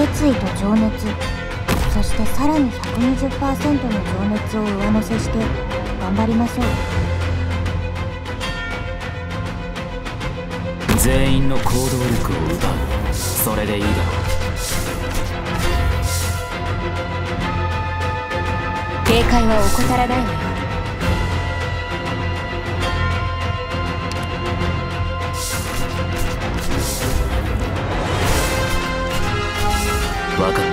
決意と情熱。そしてさらに120%の情熱を上乗せして頑張りましょう。全員の行動力を奪う。それでいいだろう。警戒は怠らないわよ分かった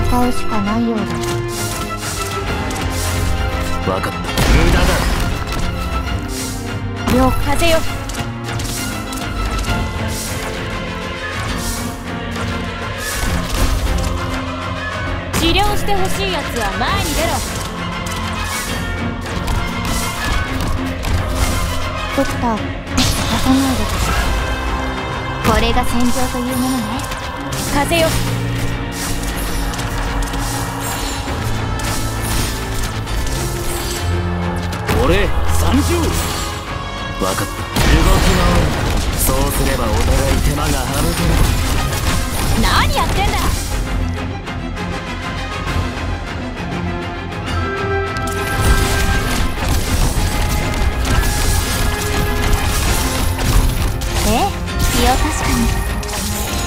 戦うしかないようだ。分かった。無駄だ。両風よ。治療してほしいやつは前に出ろ。ドクター出さないでください。これが戦場というものね風よ。俺分かった。動き回るそうすればお互い手間が省ける。何やってんだ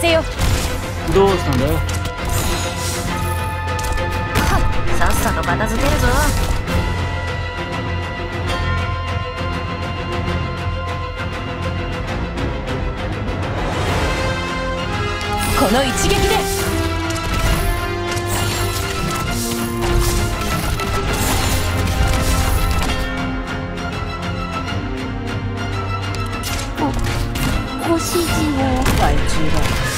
風よ。どうしたんださっさと片付けるぞ。この一撃で。ご指示を。外注だ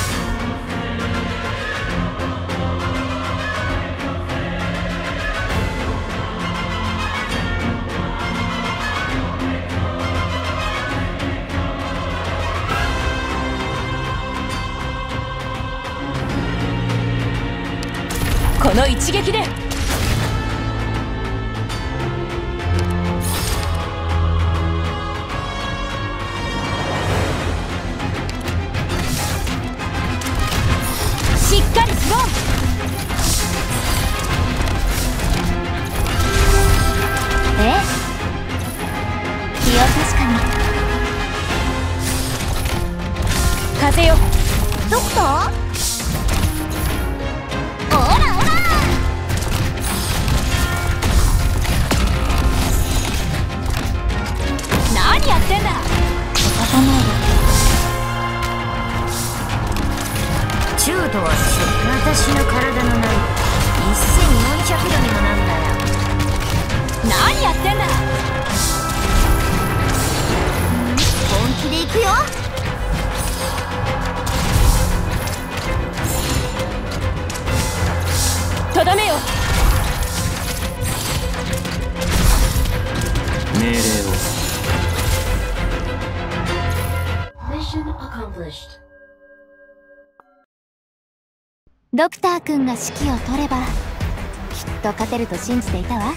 この一撃で。しっかりしろえ？気を確かに。風よ。ドクター私の体のない1400度にもなんだよ。何やってんだ。本気で行くよ。とどめよ。命令をドクター君が指揮を取ればきっと勝てると信じていたわ。